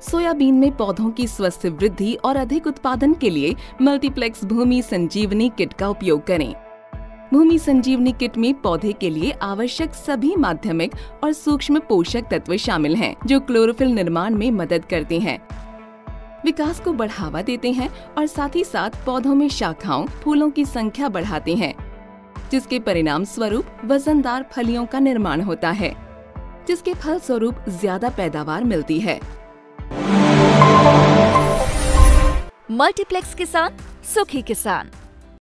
Soybean में पौधों की स्वस्थ वृद्धि और अधिक उत्पादन के लिए मल्टीप्लेक्स भूमि संजीवनी किट का उपयोग करें। भूमि संजीवनी किट में पौधे के लिए आवश्यक सभी माध्यमिक और सूक्ष्म पोषक तत्व शामिल हैं, जो क्लोरोफिल निर्माण में मदद करते हैं। विकास को बढ़ावा देते हैं और साथ ही साथ पौधों में शाखाओं फूलों की संख्या बढ़ाते हैं जिसके परिणाम स्वरूप वजनदार फलियों का निर्माण होता है जिसके फल स्वरूप ज़्यादा पैदावार मिलती है। मल्टीप्लेक्स किसान सुखी किसान।